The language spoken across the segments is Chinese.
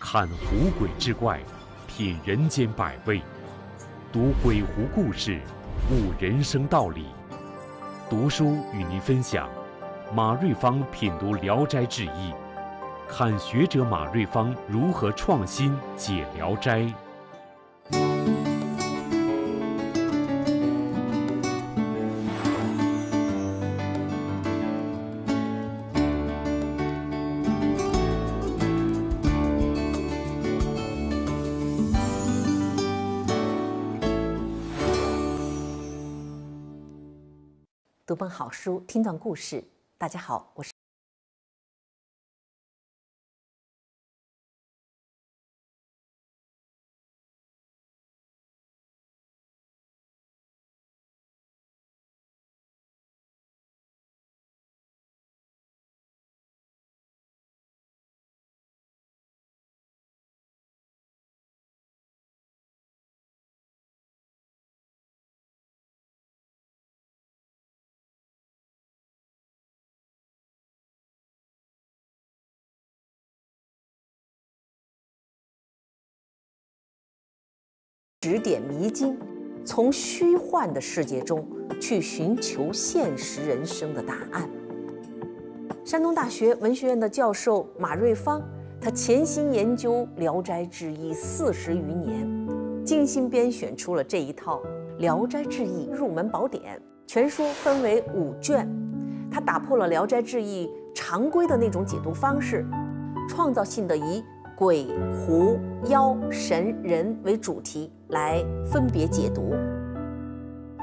看湖鬼之怪，品人间百味，读鬼狐故事，悟人生道理。读书与您分享，马瑞芳品读《聊斋志异》，看学者马瑞芳如何创新解《聊斋》。读本好书，听段故事。大家好，我是。指点迷津，从虚幻的世界中去寻求现实人生的答案。山东大学文学院的教授马瑞芳，他潜心研究《聊斋志异》四十余年，精心编选出了这一套《聊斋志异入门宝典》。全书分为五卷，他打破了《聊斋志异》常规的那种解读方式，创造性的以。鬼、狐、妖、神、人为主题来分别解读。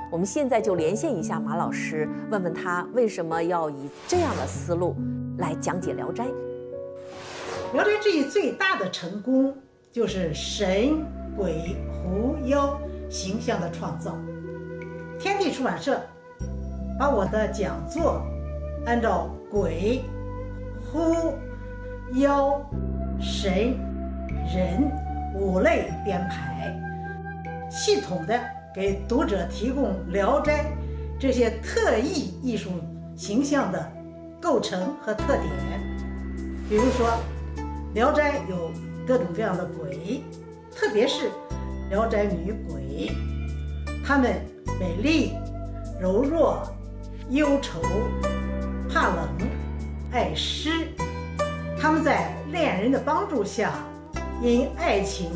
我们现在就连线一下马老师，问问他为什么要以这样的思路来讲解《聊斋》。《聊斋志异》最大的成功就是神、鬼、狐、妖形象的创造。天地出版社把我的讲座按照鬼、狐、妖。神、人五类编排，系统的给读者提供《聊斋》这些特异艺术形象的构成和特点。比如说，《聊斋》有各种各样的鬼，特别是《聊斋女鬼》，她们美丽、柔弱、忧愁、怕冷、爱湿。他们在恋人的帮助下，因爱情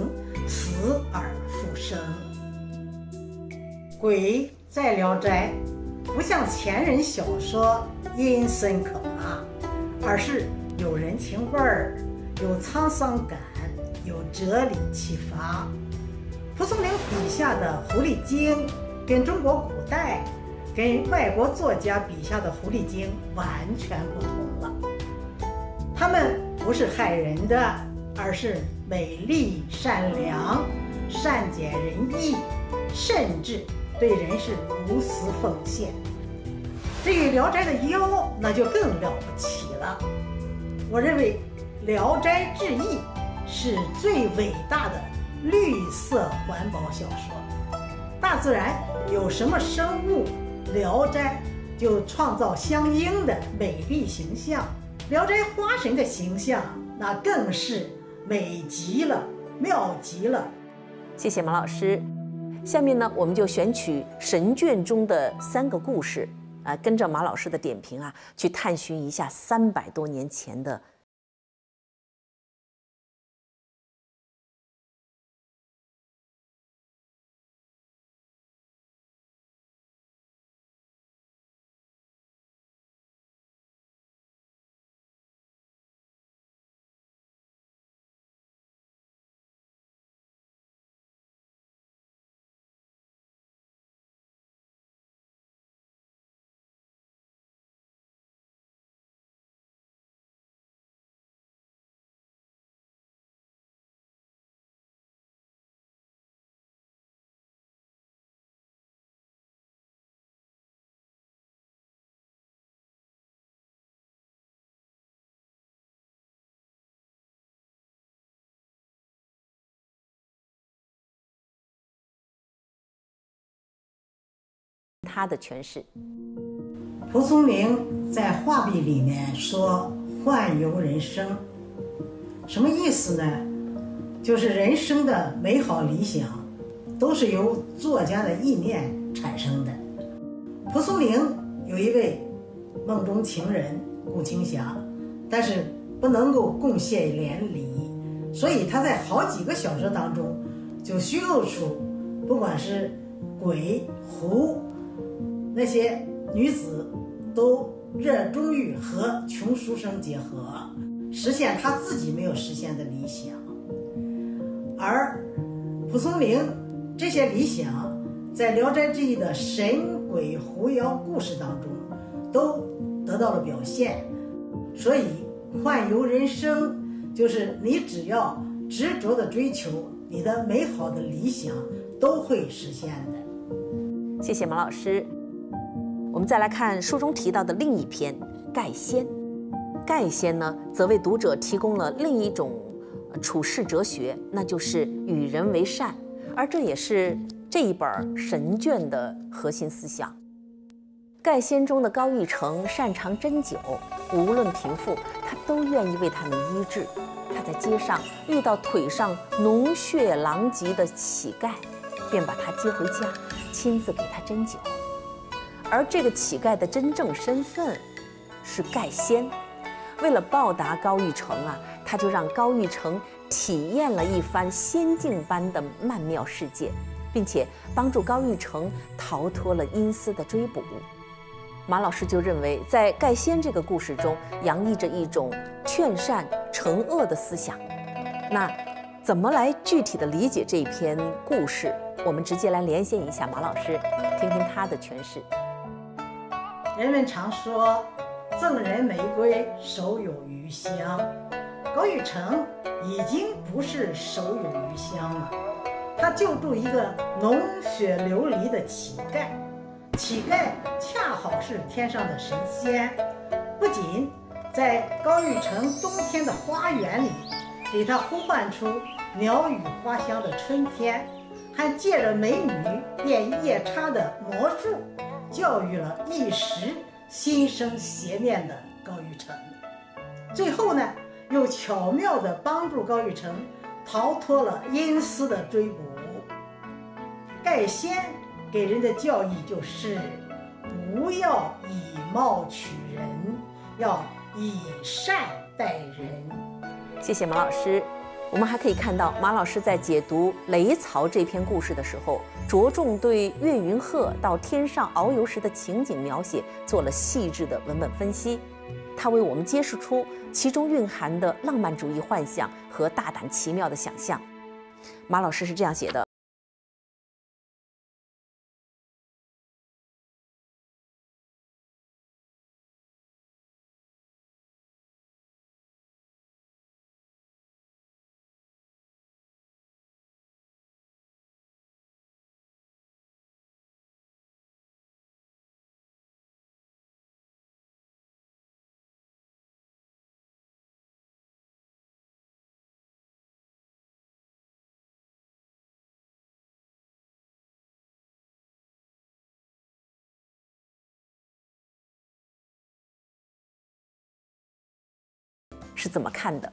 死而复生。鬼在《聊斋》不像前人小说阴森可怕，而是有人情味儿、有沧桑感、有哲理启发。蒲松龄笔下的狐狸精，跟中国古代、跟外国作家笔下的狐狸精完全不同了。他们不是害人的，而是美丽、善良、善解人意，甚至对人是无私奉献。至于《聊斋》的妖，那就更了不起了。我认为，《聊斋志异》是最伟大的绿色环保小说。大自然有什么生物，《聊斋》就创造相应的美丽形象。《聊斋花神》的形象，那更是美极了，妙极了。谢谢马老师。下面呢，我们就选取神卷中的三个故事，啊，跟着马老师的点评啊，去探寻一下三百多年前的。他的诠释。蒲松龄在画壁里面说“幻游人生”，什么意思呢？就是人生的美好理想，都是由作家的意念产生的。蒲松龄有一位梦中情人顾青霞，但是不能够共献连理，所以他在好几个小说当中就虚构出，不管是鬼狐那些女子，都热衷于和穷书生结合，实现她自己没有实现的理想。而蒲松龄这些理想，在《聊斋志异》的神鬼狐妖故事当中，都得到了表现。所以，幻游人生就是你只要执着的追求，你的美好的理想都会实现的。谢谢马老师。我们再来看书中提到的另一篇《盖仙》。盖仙呢，则为读者提供了另一种。处世哲学，那就是与人为善，而这也是这一本神卷的核心思想。盖仙中的高玉成擅长针灸，无论贫富，他都愿意为他们医治。他在街上遇到腿上脓血狼藉的乞丐，便把他接回家，亲自给他针灸。而这个乞丐的真正身份是盖仙。为了报答高玉成啊。他就让高玉成体验了一番仙境般的曼妙世界，并且帮助高玉成逃脱了阴司的追捕。马老师就认为，在盖仙这个故事中，洋溢着一种劝善惩恶的思想。那怎么来具体的理解这篇故事？我们直接来连线一下马老师，听听他的诠释。人们常说，赠人玫瑰，手有余香。高玉成已经不是手有余香了，他救助一个脓血流离的乞丐，乞丐恰好是天上的神仙，不仅在高玉成冬天的花园里给他呼唤出鸟语花香的春天，还借着美女变夜叉的魔术，教育了一时心生邪念的高玉成。最后呢？又巧妙地帮助高玉成逃脱了阴司的追捕。盖仙给人的教义就是：不要以貌取人，要以善待人。谢谢马老师。我们还可以看到，马老师在解读《雷曹》这篇故事的时候，着重对岳云鹤到天上遨游时的情景描写做了细致的文本分析。他为我们揭示出其中蕴含的浪漫主义幻想和大胆奇妙的想象。马老师是这样写的：是怎么看的？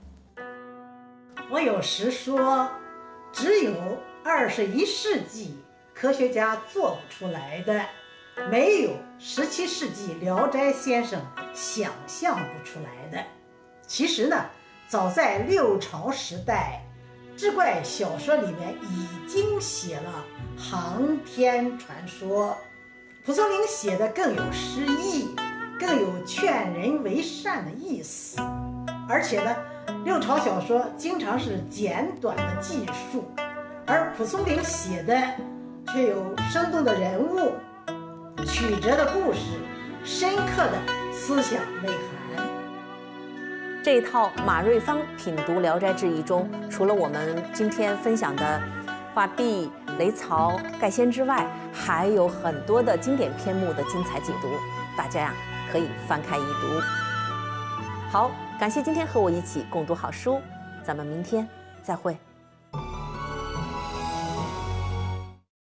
我有时说，只有二十一世纪科学家做不出来的，没有十七世纪聊斋先生想象不出来的。其实呢，早在六朝时代，志怪小说里面已经写了航天传说。蒲松龄写的更有诗意，更有劝人为善的意思。而且呢，六朝小说经常是简短的记述，而蒲松龄写的却有生动的人物、曲折的故事、深刻的思想内涵。这一套马瑞芳品读《聊斋志异》中，除了我们今天分享的画壁、雷曹、盖仙之外，还有很多的经典篇目的精彩解读，大家呀可以翻开一读。好。感谢今天和我一起共读好书，咱们明天再会。